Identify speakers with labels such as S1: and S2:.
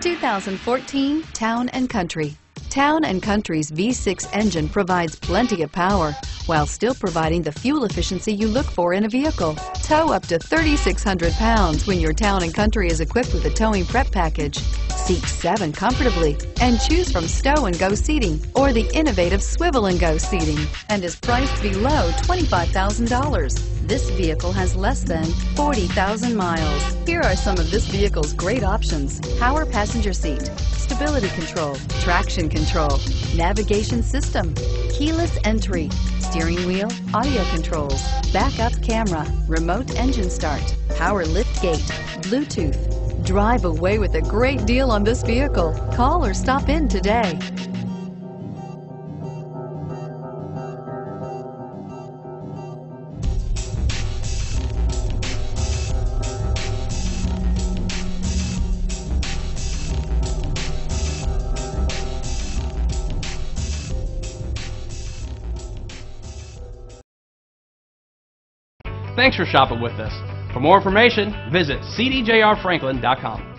S1: 2014 Town & Country. Town & Country's V6 engine provides plenty of power while still providing the fuel efficiency you look for in a vehicle. Tow up to 3,600 pounds when your Town & Country is equipped with a towing prep package. Seat seven comfortably and choose from stow and go seating or the innovative swivel and go seating and is priced below $25,000. This vehicle has less than 40,000 miles. Here are some of this vehicle's great options. Power passenger seat, stability control, traction control, navigation system, keyless entry, steering wheel, audio controls, backup camera, remote engine start, power lift gate, Bluetooth. Drive away with a great deal on this vehicle. Call or stop in today.
S2: Thanks for shopping with us. For more information, visit cdjrfranklin.com.